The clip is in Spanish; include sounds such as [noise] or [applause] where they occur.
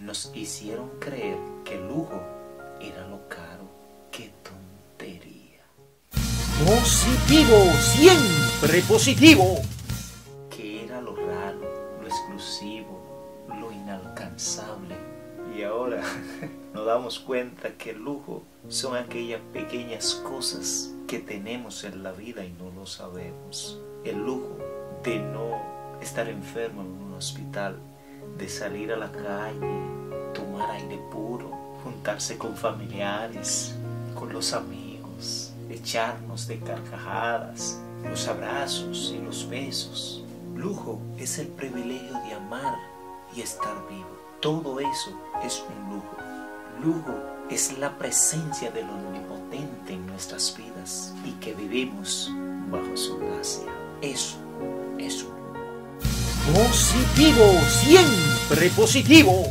nos hicieron creer que el lujo era lo caro. ¡Qué tontería! Positivo, siempre positivo. Que era lo raro, lo exclusivo, lo inalcanzable. Y ahora [laughs] nos damos cuenta que el lujo son aquellas pequeñas cosas que tenemos en la vida y no lo sabemos. El lujo de no estar enfermo en un hospital, de salir a la calle, con familiares, con los amigos, echarnos de carcajadas, los abrazos y los besos. Lujo es el privilegio de amar y estar vivo. Todo eso es un lujo. Lujo es la presencia del omnipotente en nuestras vidas y que vivimos bajo su gracia. Eso es un lujo. Positivo, siempre positivo.